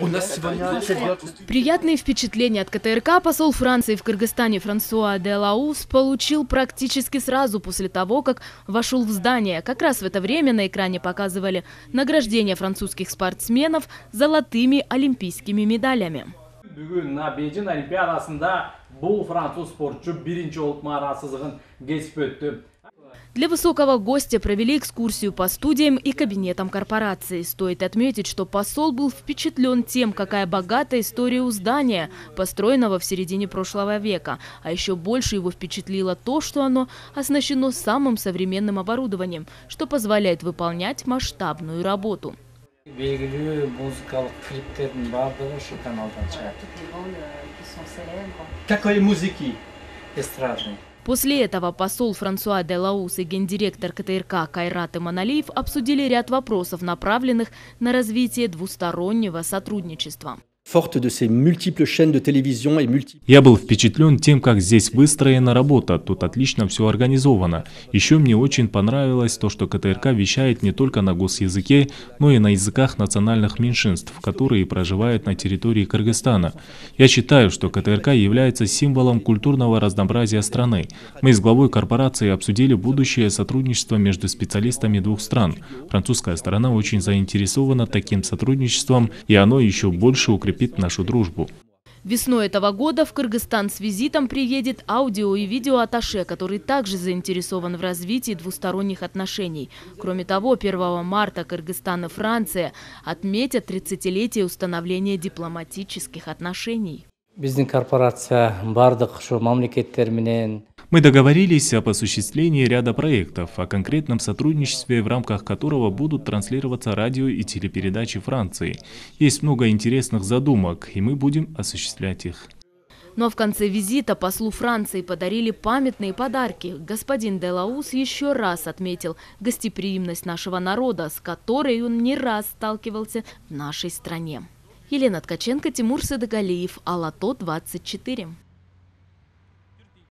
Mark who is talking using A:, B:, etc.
A: у нас сегодня
B: Приятные впечатления от КТРК посол Франции в Кыргызстане Франсуа де Лаус получил практически сразу после того, как вошел в здание. Как раз в это время на экране показывали награждение французских спортсменов золотыми олимпийскими медалями.
C: бүгін мына бейжің олимпиадасында бұл француз спортшы бірінші болып мара сызығын кесіп өтті
B: Для высокого гостя провели экскурсию по студиям и кабинетам корпорации. Стоит отметить, что посол был впечатлен тем, какая богатая история у здания, построенного в середине прошлого века. А еще больше его впечатлило то, что оно оснащено самым современным оборудованием, что позволяет выполнять масштабную работу.
D: белгілі музыкалық клиптердің барлығы ушул каналдан чыгат
A: Какой музыки?
D: эстрадный
B: После этого посол Франсуа де Лаус и гендиректор КТРК Кайрат Иманалиев обсудили ряд вопросов, направленных на развитие двустороннего сотрудничества.
E: Я был впечатлен тем, как здесь выстроена работа, тут отлично все организовано. Еще мне очень понравилось то, что КТРК вещает не только на госязыке, но и на языках национальных меньшинств, которые проживают на территории Кыргызстана. Я считаю, что КТРК является символом культурного разнообразия страны. Мы с главой корпорации обсудили будущее сотрудничество между специалистами двух стран. Французская сторона очень заинтересована таким сотрудничеством, и оно еще больше укрепит нашу дружбу.
B: Весной этого года в Кыргызстан с визитом приедет аудио- и видеоатташе, который также заинтересован в развитии двусторонних отношений. Кроме того, 1 марта Кыргызстан и Франция отметят 30-летие установления дипломатических отношений.
D: биздин корпорация бардык ушу мамлекеттер менен
E: Мы договорились об осуществлении ряда проектов, о конкретном сотрудничестве, в рамках которого будут транслироваться радио и телепередачи Франции. Есть много интересных задумок, и мы будем осуществлять их.
B: Но в конце визита послу Франции подарили памятные подарки. Господин Делаус еще раз отметил гостеприимность нашего народа, с которой он не раз сталкивался в нашей стране. Елена Ткаченко, Тимур Садагалиев, Алато 24.